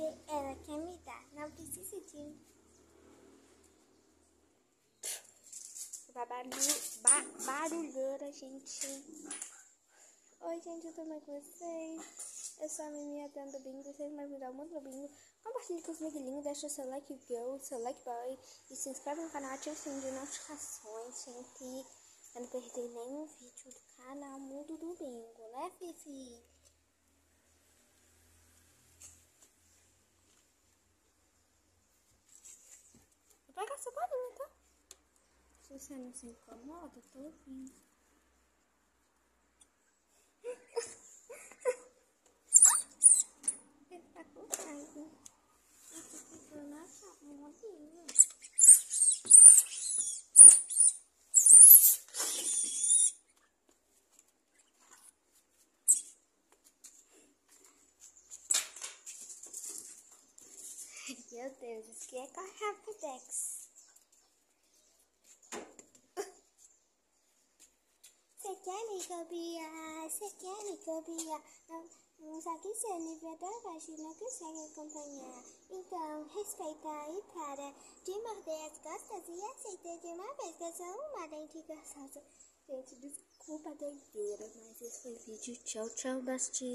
porque ela quer me dar. Não precisa de barulho, ba barulheira, gente. Oi, gente, eu tô bem com vocês. Eu sou a Mimi Adão Bingo. Vocês vão ajudar muito no Bingo. Compartilhe com os miguelinhos, deixa seu like girl, seu like boy. E se inscreve no canal, ativa o sininho de notificações, gente. Pra não perder nenhum vídeo do canal Mundo do Bingo, né, Fifi? Barulho, tá? Se você não se incomoda, eu tô ouvindo. Ele tá com raiva. Eu tô achar um modelo. Meu Deus, isso aqui é correr rapidex. Você quer me copiar? Você quer me copiar? Só que seu nível é baixo e não consegue acompanhar. Então, respeita e para de morder as costas e aceita de uma vez que eu sou uma dente gostosa. Gente, desculpa a doideira, mas esse foi o vídeo. Tchau, tchau, Basti.